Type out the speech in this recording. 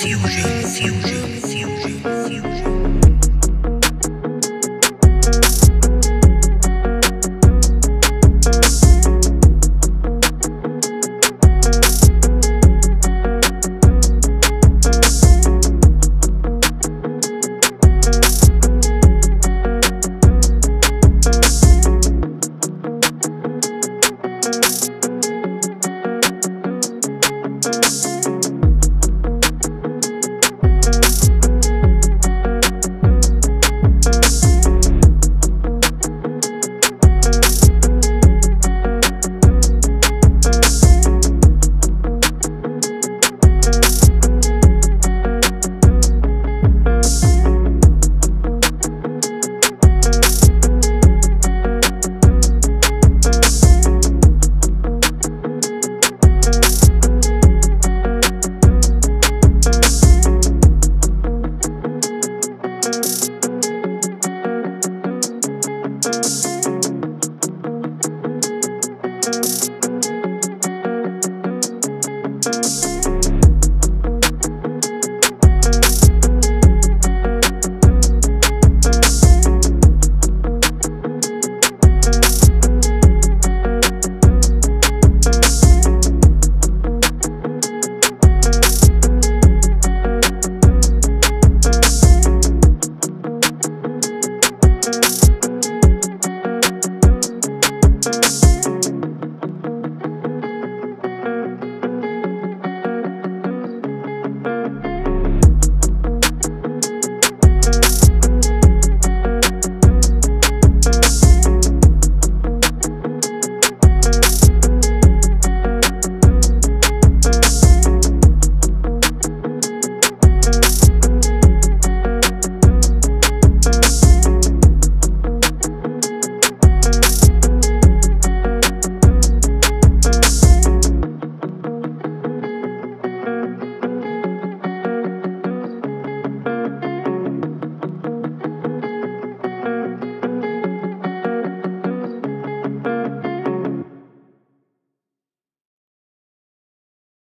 fusion, fusion, fusion.